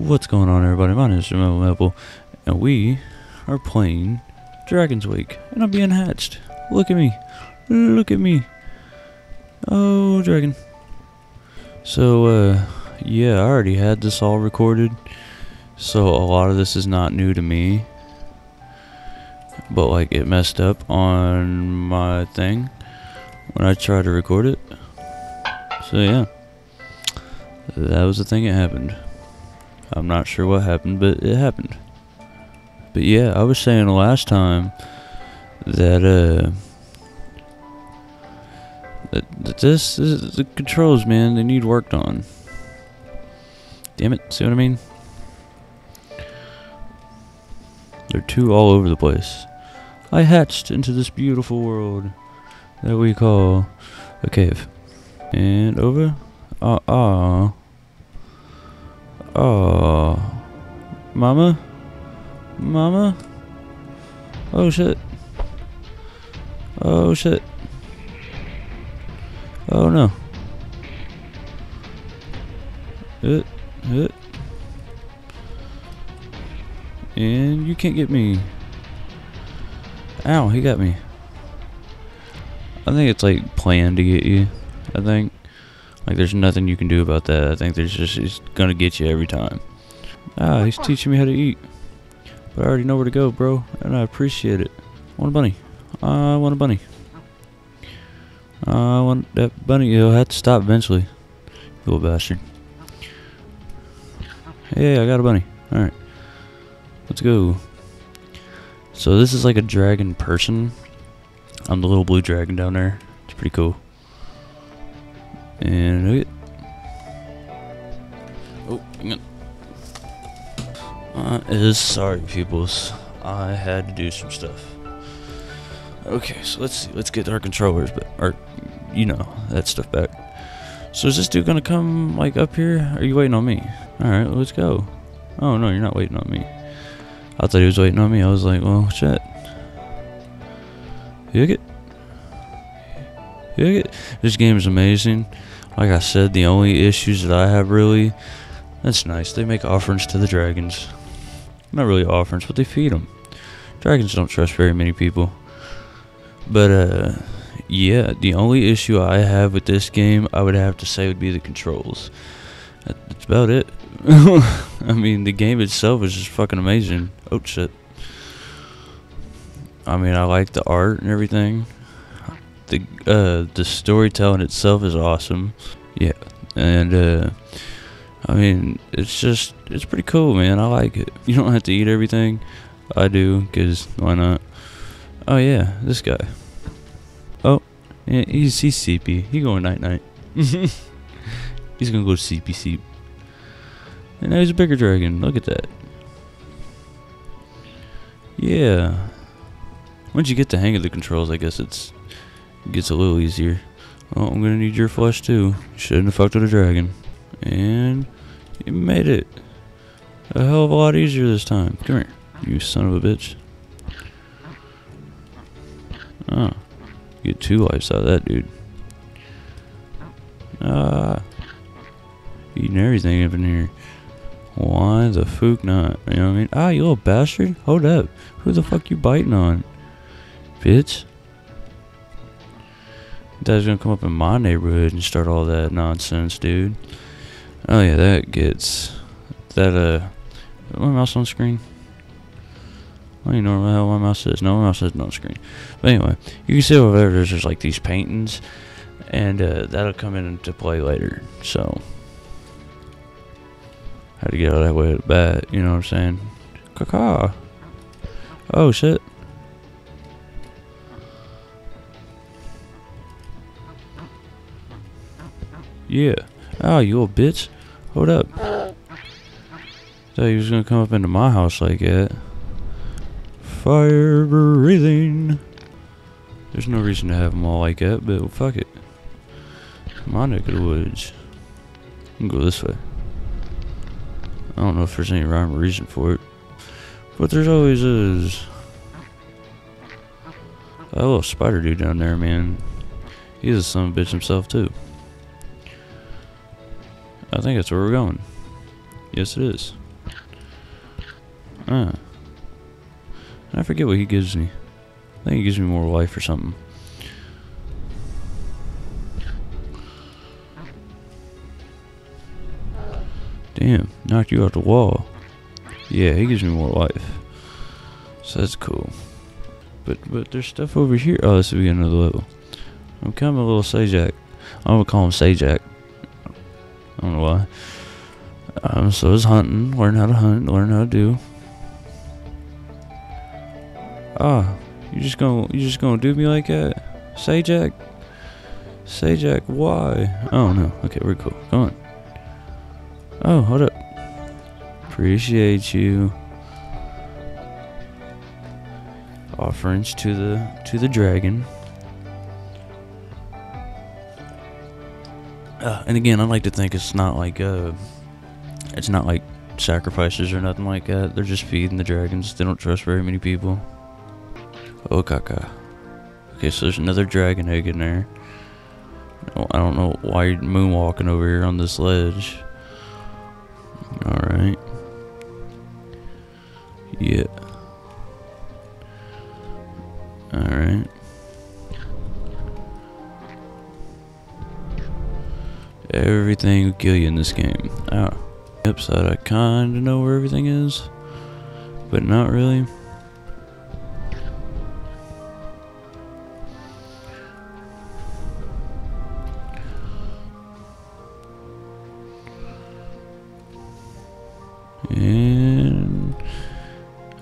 What's going on, everybody? My name is Jamable Maple, and we are playing Dragon's Wake, and I'm being hatched. Look at me. Look at me. Oh, dragon. So, uh, yeah, I already had this all recorded, so a lot of this is not new to me. But, like, it messed up on my thing when I tried to record it. So, yeah. That was the thing that happened. I'm not sure what happened, but it happened. But yeah, I was saying the last time that uh that, that this, this the controls, man, they need worked on. Damn it, see what I mean? They're too all over the place. I hatched into this beautiful world that we call a cave. And over. Ah, uh, ah. Uh, Oh. Mama? Mama? Oh shit. Oh shit. Oh no. It, it. And you can't get me. Ow, he got me. I think it's like planned to get you. I think. Like there's nothing you can do about that. I think there's just he's gonna get you every time. Ah, he's teaching me how to eat. But I already know where to go, bro, and I appreciate it. I want a bunny. I want a bunny. I want that bunny. You'll have to stop eventually. You little bastard. Hey, I got a bunny. Alright. Let's go. So this is like a dragon person. I'm the little blue dragon down there. It's pretty cool. And look Oh, hang on. Uh, is sorry, peoples. I had to do some stuff. Okay, so let's see. Let's get our controllers, but or you know that stuff back. So is this dude gonna come like up here? Are you waiting on me? All right, let's go. Oh no, you're not waiting on me. I thought he was waiting on me. I was like, well, shit. You get. You get. This game is amazing. Like I said, the only issues that I have really, that's nice. They make offerings to the dragons. Not really offerings, but they feed them. Dragons don't trust very many people. But, uh, yeah, the only issue I have with this game, I would have to say, would be the controls. That's about it. I mean, the game itself is just fucking amazing. Oh, shit. I mean, I like the art and everything the uh, the storytelling itself is awesome. Yeah, and uh, I mean it's just it's pretty cool, man. I like it. You don't have to eat everything. I do, cause why not? Oh yeah, this guy. Oh, yeah, he's he's CP. He going night night. he's gonna go CP sleep. And now he's a bigger dragon. Look at that. Yeah. Once you get the hang of the controls, I guess it's gets a little easier. Oh, I'm gonna need your flesh too. Shouldn't have fucked with a dragon. And you made it a hell of a lot easier this time. Come here, you son of a bitch. Oh, get two lives out of that dude. Ah, eating everything up in here. Why the fuck not? You know what I mean? Ah, you little bastard. Hold up. Who the fuck you biting on? Bitch. Dad's gonna come up in my neighborhood and start all that nonsense, dude. Oh yeah, that gets that uh my mouse on screen. I don't even know where the hell my mouse is. No, my mouse is on screen. But anyway, you can see over there there's just like these paintings and uh, that'll come into play later. So had to get out of that way at the bat, you know what I'm saying? Caca. Oh shit. Yeah. Oh, you little bitch. Hold up. Thought he was gonna come up into my house like that. Fire breathing. There's no reason to have them all like that, but fuck it. My neck of the woods. I can go this way. I don't know if there's any rhyme or reason for it. But there's always is. That little spider dude down there, man. He's a son of a bitch himself, too. I think that's where we're going. Yes, it is. Uh. I forget what he gives me. I think he gives me more life or something. Damn, knocked you out the wall. Yeah, he gives me more life. So that's cool. But but there's stuff over here. Oh, this beginning of the level. I'm kind of a little Sajak. I'm gonna call him Sajak. I don't know why. Um, so is hunting. Learn how to hunt. Learn how to do. Ah, you just gonna you just gonna do me like that, Sajak? Sajak, why? Oh no. Okay, we're cool. Go on. Oh, hold up. Appreciate you. Offerings to the to the dragon. Uh, and again, I like to think it's not like uh, it's not like sacrifices or nothing like that. They're just feeding the dragons. They don't trust very many people. Oh, caca. Okay, so there's another dragon egg in there. Oh, I don't know why you're moonwalking over here on this ledge. Alright. Yeah. Alright. Everything will kill you in this game. Oh. Upside, I kinda know where everything is. But not really. And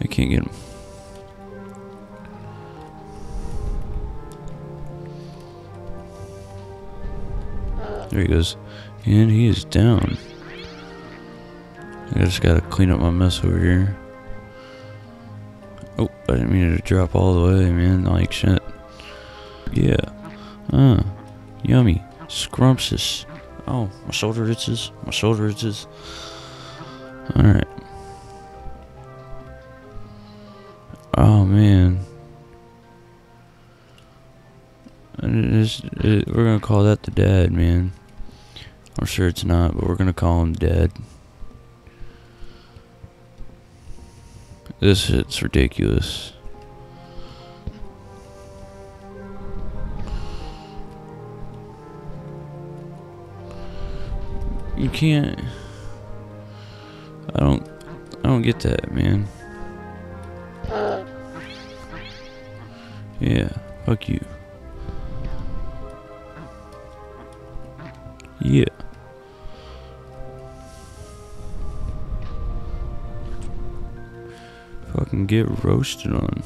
I can't get him. There he goes. And he is down. I just gotta clean up my mess over here. Oh, I didn't mean to drop all the way, man. Like shit. Yeah. Uh. Yummy. Scrumptious. Oh, my shoulder itches. My shoulder itches. Alright. Oh man. It is, it, we're gonna call that the dad, man. I'm sure it's not, but we're gonna call him dead. This shit's ridiculous. You can't. I don't. I don't get that, man. Yeah. Fuck you. Yeah. Fucking get roasted on.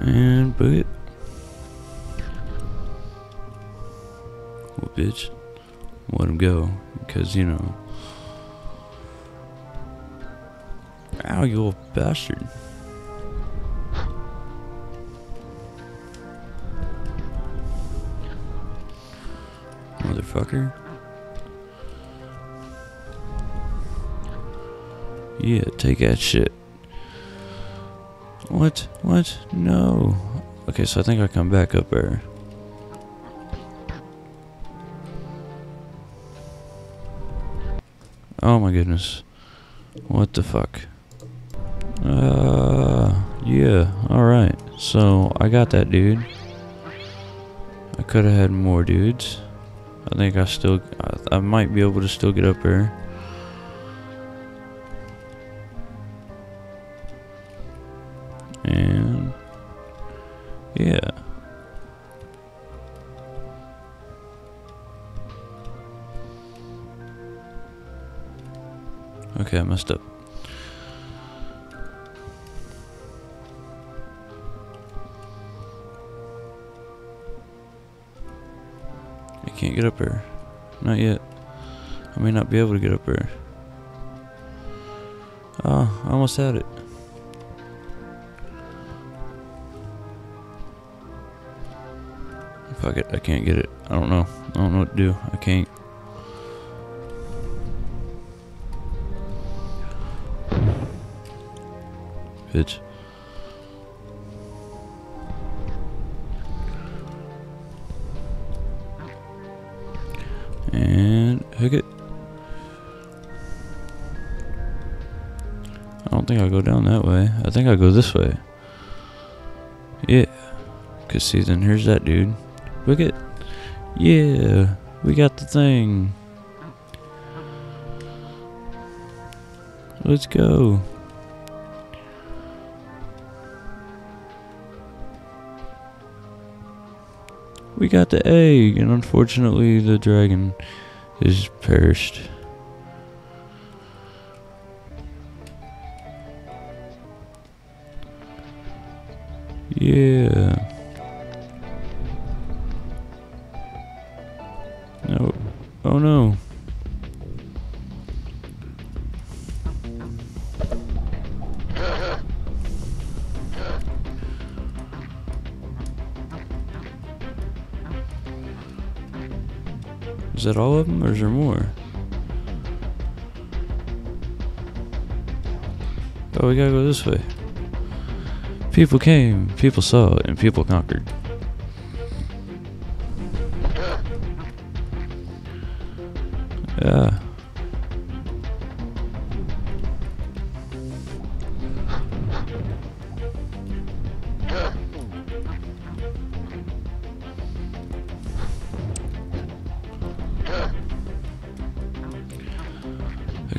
And book it. Well, bitch. Let him go. Because, you know. Ow, you little bastard. Motherfucker. Yeah, take that shit. What? What? No. Okay, so I think I come back up there. Oh my goodness. What the fuck? Uh, yeah, alright. So, I got that dude. I could have had more dudes. I think I still, I, I might be able to still get up there. Okay, I messed up. I can't get up there. Not yet. I may not be able to get up there. Oh, ah, I almost had it. Fuck it, I can't get it. I don't know. I don't know what to do. I can't. And hook it. I don't think I'll go down that way. I think I'll go this way. Yeah. Cause see, then here's that dude. Look at. Yeah. We got the thing. Let's go. We got the egg, and unfortunately, the dragon is perished. Yeah. No. Oh no. Is that all of them, or is there more? Oh, we gotta go this way. People came, people saw, and people conquered. Yeah.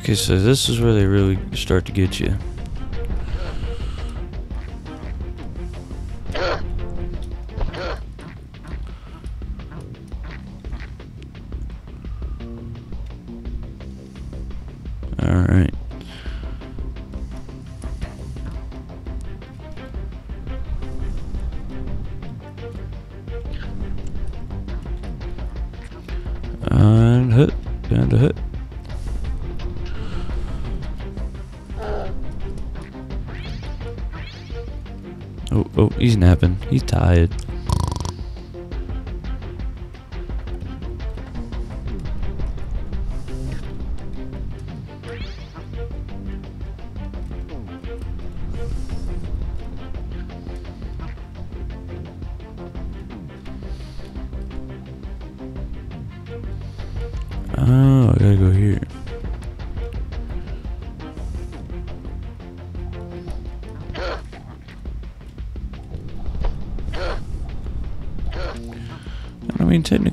Okay, so this is where they really start to get you. Oh, he's napping. He's tired.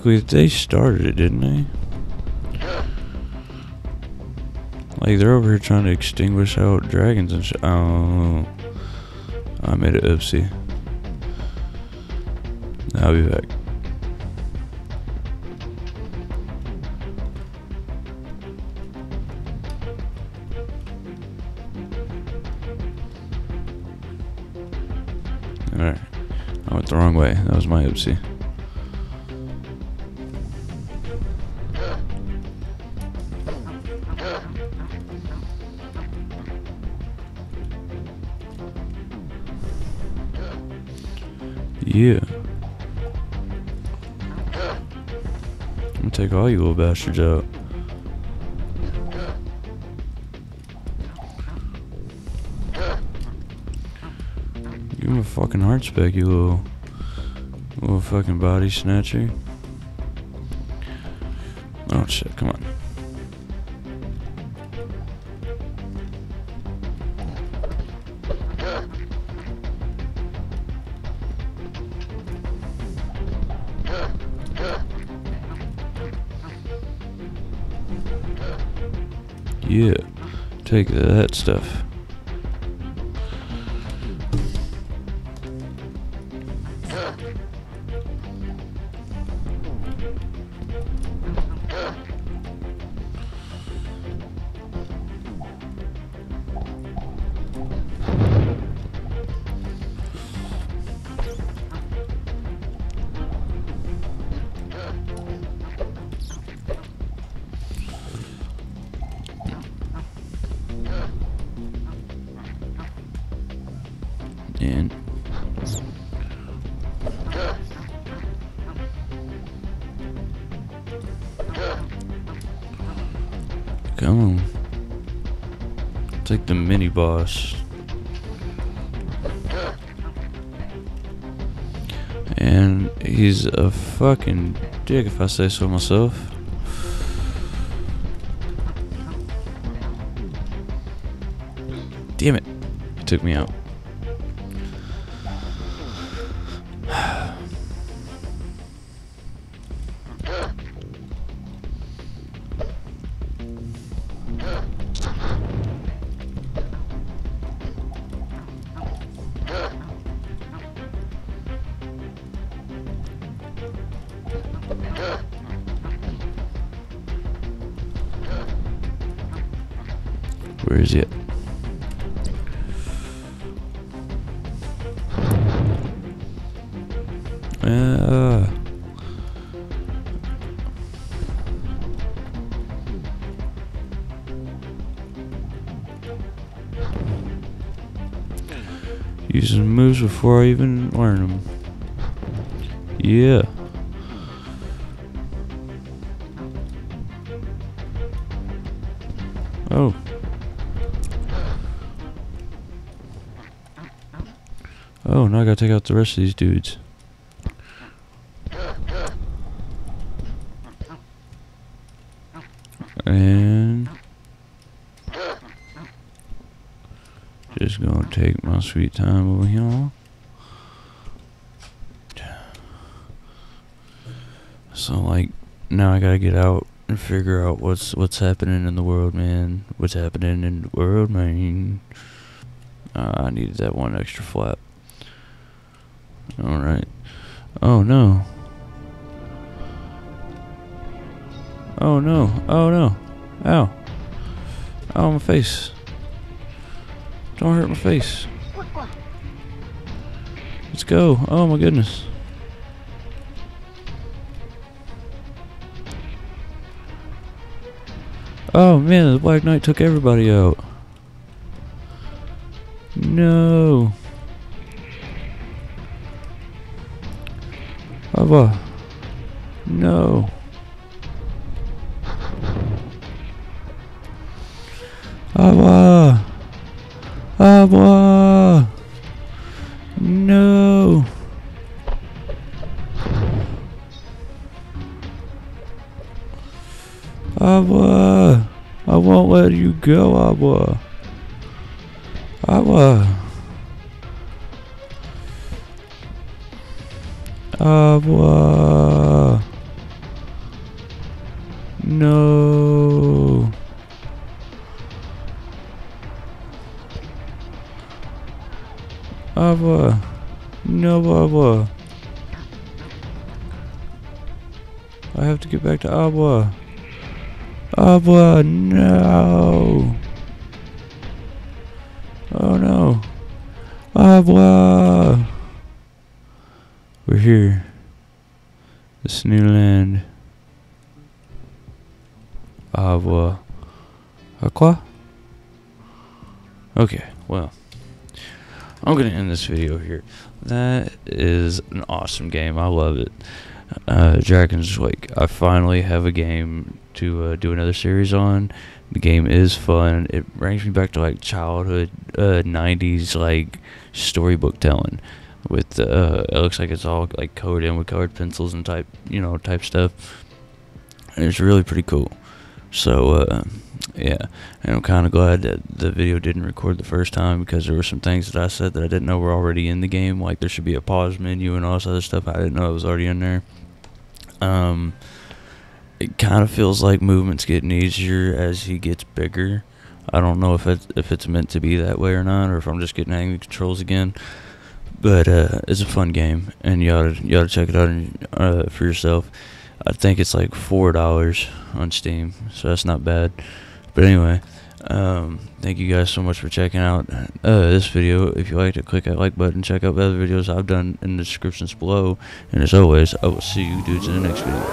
Technically, they started it, didn't they? Like, they're over here trying to extinguish out dragons and shit. Oh. I made it oopsie. I'll be back. Alright. I went the wrong way. That was my oopsie. Yeah. I'm gonna take all you little bastards out. Give him a fucking heart spec, you little, little fucking body snatcher. Oh shit, come on. Take that stuff. Come on, take the mini boss. And he's a fucking dick if I say so myself. Damn it. It took me out. Where is it? Uh, using moves before I even learn them. Yeah. Oh. Oh, now I gotta take out the rest of these dudes. And just gonna take my sweet time over here. So like now I gotta get out and figure out what's what's happening in the world, man. What's happening in the world, man. Uh, I needed that one extra flap. Alright. Oh no. Oh no. Oh no. Ow. Ow, my face. Don't hurt my face. Let's go. Oh my goodness. Oh man, the Black Knight took everybody out. Abba. Abba. No. Abba. I won't let you go, Abba. Abba. No, Abba. I have to get back to Abba. Abba, no. Oh no. Abba. We're here. This new land. Abba. Aqua? Okay, well. I'm gonna end this video here. That is an awesome game. I love it. Uh, Dragon's Wake. I finally have a game to uh, do another series on. The game is fun. It brings me back to like childhood uh, '90s like storybook telling. With uh, it looks like it's all like colored in with colored pencils and type you know type stuff. And it's really pretty cool. So uh, yeah, and I'm kind of glad that the video didn't record the first time because there were some things that I said that I didn't know were already in the game. Like there should be a pause menu and all this other stuff. I didn't know it was already in there. Um, it kind of feels like movement's getting easier as he gets bigger. I don't know if it's if it's meant to be that way or not, or if I'm just getting angry controls again. But uh, it's a fun game, and you ought to, you ought to check it out uh, for yourself. I think it's like four dollars on Steam, so that's not bad. But anyway, um, thank you guys so much for checking out uh, this video. If you liked it, click that like button. Check out the other videos I've done in the descriptions below. And as always, I will see you dudes in the next video.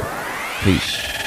Peace.